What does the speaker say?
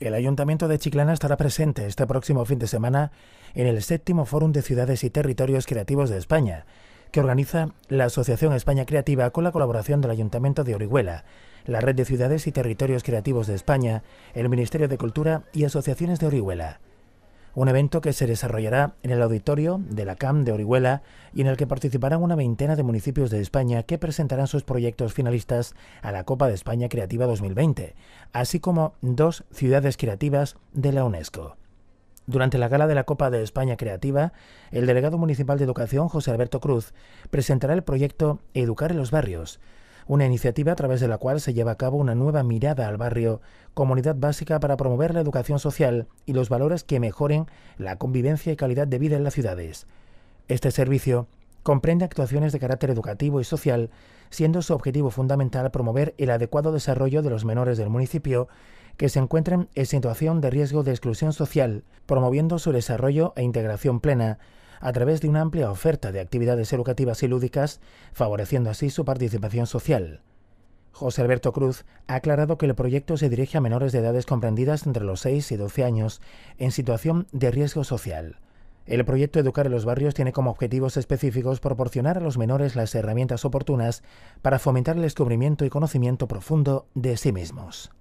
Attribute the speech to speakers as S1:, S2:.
S1: El Ayuntamiento de Chiclana estará presente este próximo fin de semana en el séptimo Fórum de Ciudades y Territorios Creativos de España, que organiza la Asociación España Creativa con la colaboración del Ayuntamiento de Orihuela, la Red de Ciudades y Territorios Creativos de España, el Ministerio de Cultura y asociaciones de Orihuela un evento que se desarrollará en el auditorio de la CAM de Orihuela y en el que participarán una veintena de municipios de España que presentarán sus proyectos finalistas a la Copa de España Creativa 2020, así como dos ciudades creativas de la UNESCO. Durante la gala de la Copa de España Creativa, el delegado municipal de Educación, José Alberto Cruz, presentará el proyecto Educar en los Barrios, una iniciativa a través de la cual se lleva a cabo una nueva mirada al barrio, comunidad básica para promover la educación social y los valores que mejoren la convivencia y calidad de vida en las ciudades. Este servicio comprende actuaciones de carácter educativo y social, siendo su objetivo fundamental promover el adecuado desarrollo de los menores del municipio que se encuentren en situación de riesgo de exclusión social, promoviendo su desarrollo e integración plena, a través de una amplia oferta de actividades educativas y lúdicas, favoreciendo así su participación social. José Alberto Cruz ha aclarado que el proyecto se dirige a menores de edades comprendidas entre los 6 y 12 años en situación de riesgo social. El proyecto Educar en los Barrios tiene como objetivos específicos proporcionar a los menores las herramientas oportunas para fomentar el descubrimiento y conocimiento profundo de sí mismos.